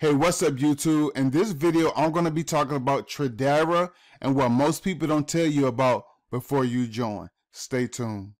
Hey, what's up YouTube? In this video, I'm going to be talking about Tradera and what most people don't tell you about before you join. Stay tuned.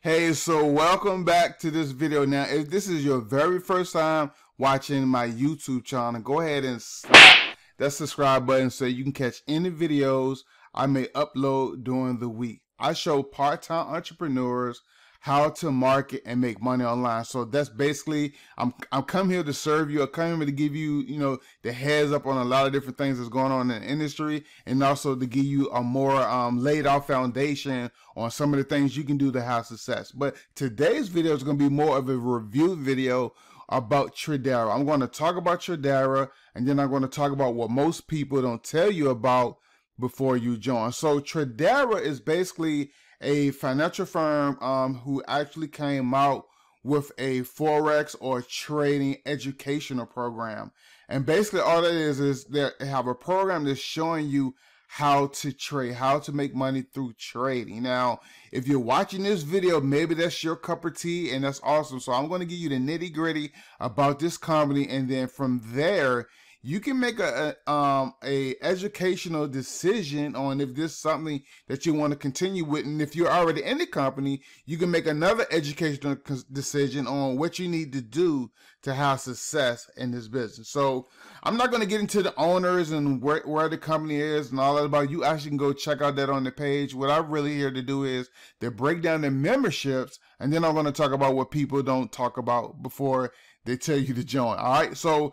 Hey, so welcome back to this video. Now, if this is your very first time watching my YouTube channel, go ahead and slap that subscribe button so you can catch any videos I may upload during the week. I show part-time entrepreneurs how to market and make money online. So that's basically I'm I'm come here to serve you. I come here to give you, you know, the heads up on a lot of different things that's going on in the industry and also to give you a more um, laid out foundation on some of the things you can do to have success. But today's video is going to be more of a review video about Tradera. I'm going to talk about Tradera and then I'm going to talk about what most people don't tell you about before you join. So Tradera is basically a financial firm um, who actually came out with a forex or trading educational program. And basically all that is is they have a program that's showing you how to trade, how to make money through trading. Now, if you're watching this video, maybe that's your cup of tea and that's awesome. So I'm going to give you the nitty gritty about this company. And then from there, you can make a, a, um a educational decision on if this is something that you want to continue with and if you're already in the company you can make another educational decision on what you need to do to have success in this business. So i'm not going to get into the owners and where, where the company is and all that about you actually can go check out that on the page. What i'm really here to do is to break down the memberships and then i'm going to talk about what people don't talk about before they tell you to join. All right so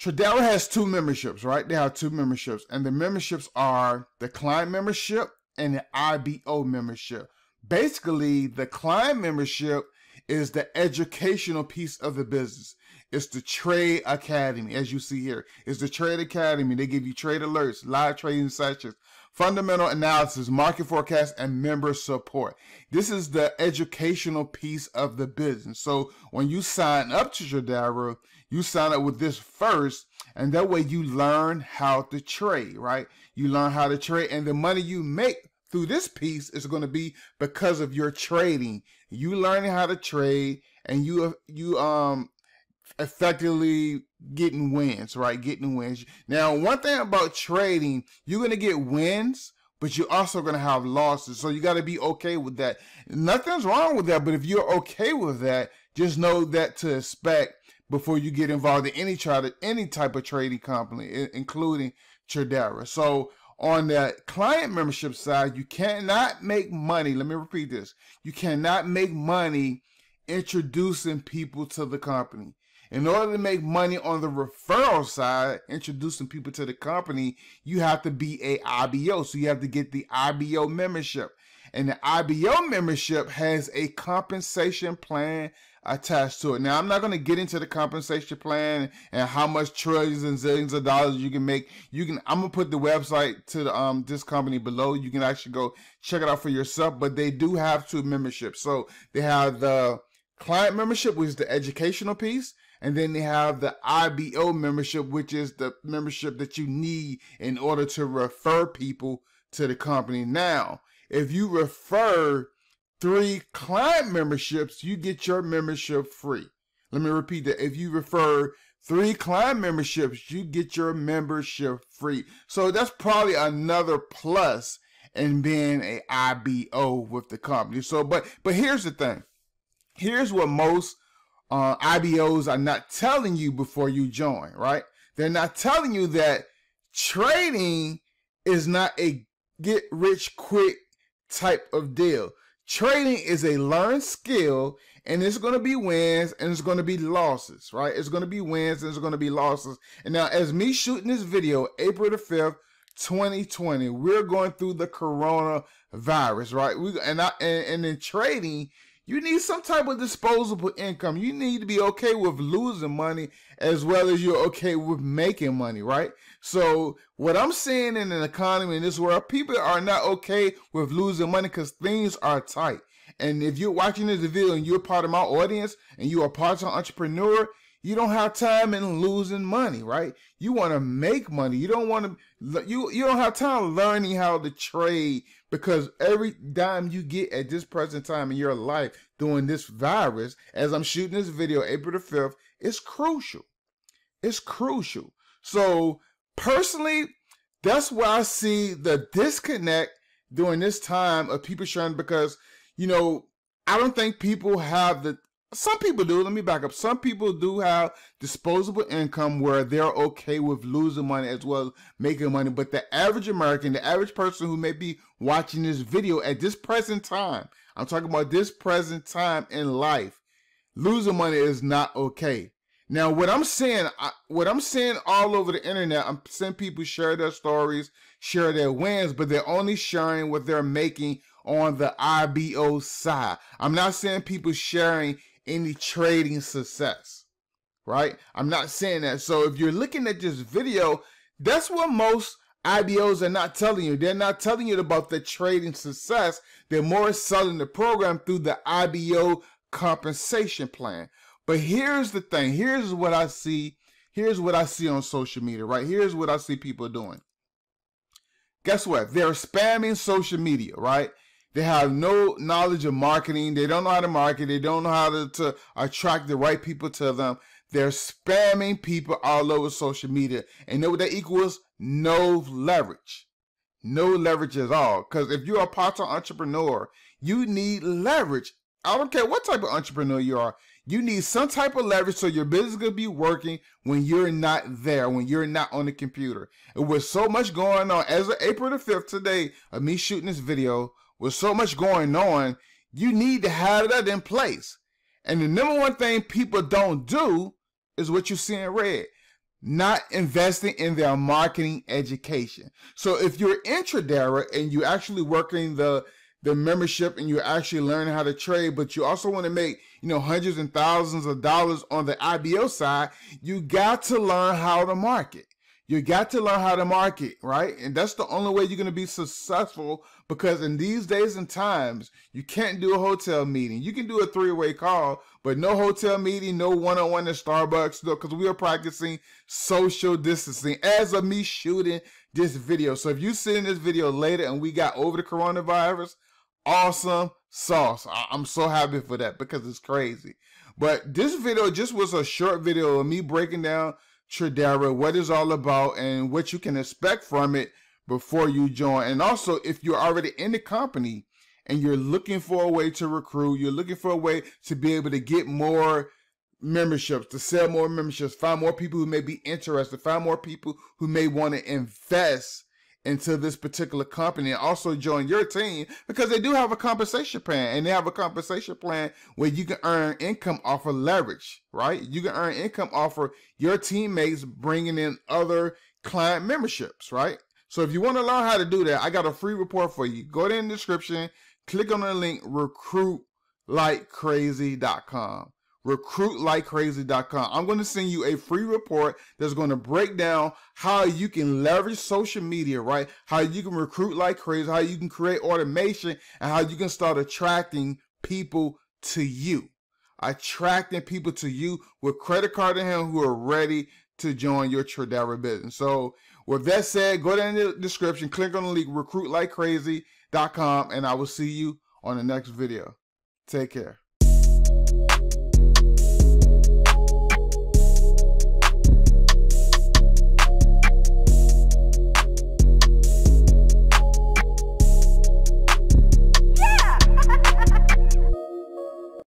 Tradera has two memberships, right? They have two memberships, and the memberships are the client membership and the IBO membership. Basically, the client membership is the educational piece of the business. It's the Trade Academy, as you see here. It's the Trade Academy. They give you trade alerts, live trading sessions, fundamental analysis, market forecast, and member support. This is the educational piece of the business. So when you sign up to Tradera, you sign up with this first and that way you learn how to trade right you learn how to trade and the money you make through this piece is going to be because of your trading you learning how to trade and you you um effectively getting wins right getting wins now one thing about trading you're going to get wins but you're also going to have losses so you got to be okay with that nothing's wrong with that but if you're okay with that just know that to expect before you get involved in any to any type of trading company, including Tradera. So on the client membership side, you cannot make money. Let me repeat this. You cannot make money introducing people to the company. In order to make money on the referral side, introducing people to the company, you have to be a IBO. So you have to get the IBO membership. And the IBO membership has a compensation plan attached to it. Now, I'm not going to get into the compensation plan and how much trillions and zillions of dollars you can make. You can, I'm going to put the website to the, um, this company below. You can actually go check it out for yourself, but they do have two memberships. So they have the client membership, which is the educational piece. And then they have the IBO membership, which is the membership that you need in order to refer people to the company. Now, if you refer three client memberships, you get your membership free. Let me repeat that. If you refer three client memberships, you get your membership free. So that's probably another plus in being a IBO with the company. So, but but here's the thing. Here's what most uh, IBOs are not telling you before you join, right? They're not telling you that trading is not a get rich quick type of deal. Trading is a learned skill and it's going to be wins and it's going to be losses, right? It's going to be wins and it's going to be losses. And now, as me shooting this video, April the 5th, 2020, we're going through the coronavirus, right? We and I and, and in trading, you need some type of disposable income. You need to be okay with losing money as well as you're okay with making money, right? So what I'm seeing in an economy in this world, people are not okay with losing money because things are tight. And if you're watching this video and you're part of my audience and you are part of an entrepreneur, you don't have time in losing money, right? You want to make money. You don't want to you you don't have time learning how to trade because every dime you get at this present time in your life during this virus, as I'm shooting this video April the 5th, is crucial. It's crucial. So personally, that's where I see the disconnect during this time of people sharing because, you know, I don't think people have the some people do. Let me back up. Some people do have disposable income where they're okay with losing money as well as making money. But the average American, the average person who may be watching this video at this present time, I'm talking about this present time in life, losing money is not okay. Now, what I'm saying, what I'm saying all over the internet, I'm seeing people share their stories, share their wins, but they're only sharing what they're making on the IBO side. I'm not saying people sharing any trading success, right? I'm not saying that. So if you're looking at this video, that's what most IBOs are not telling you. They're not telling you about the trading success. They're more selling the program through the IBO compensation plan. But here's the thing. Here's what I see. Here's what I see on social media, right? Here's what I see people doing. Guess what? They're spamming social media, right? They have no knowledge of marketing. They don't know how to market. They don't know how to, to attract the right people to them. They're spamming people all over social media. And know what that equals? No leverage. No leverage at all. Because if you're a part-time entrepreneur, you need leverage. I don't care what type of entrepreneur you are. You need some type of leverage so your business gonna be working when you're not there, when you're not on the computer. And with so much going on, as of April the 5th today of me shooting this video, with so much going on, you need to have that in place. And the number one thing people don't do is what you see in red. Not investing in their marketing education. So if you're in Tradera and you're actually working the the membership and you're actually learning how to trade, but you also want to make, you know, hundreds and thousands of dollars on the IBO side, you got to learn how to market. You got to learn how to market, right? And that's the only way you're going to be successful because in these days and times, you can't do a hotel meeting. You can do a three way call, but no hotel meeting, no one on one at Starbucks, because we are practicing social distancing as of me shooting this video. So if you see this video later and we got over the coronavirus, awesome sauce. I'm so happy for that because it's crazy. But this video just was a short video of me breaking down Tradera, what it's all about, and what you can expect from it before you join. And also, if you're already in the company and you're looking for a way to recruit, you're looking for a way to be able to get more memberships, to sell more memberships, find more people who may be interested, find more people who may want to invest into this particular company and also join your team because they do have a compensation plan and they have a compensation plan where you can earn income off of leverage, right? You can earn income off of your teammates bringing in other client memberships, right? So if you want to learn how to do that, I got a free report for you. Go to the description, click on the link recruitlikecrazy.com recruitlikecrazy.com. I'm going to send you a free report that's going to break down how you can leverage social media, right? How you can recruit like crazy, how you can create automation, and how you can start attracting people to you. Attracting people to you with credit card in hand who are ready to join your Tradera business. So with that said, go down in the description, click on the link recruitlikecrazy.com, and I will see you on the next video. Take care.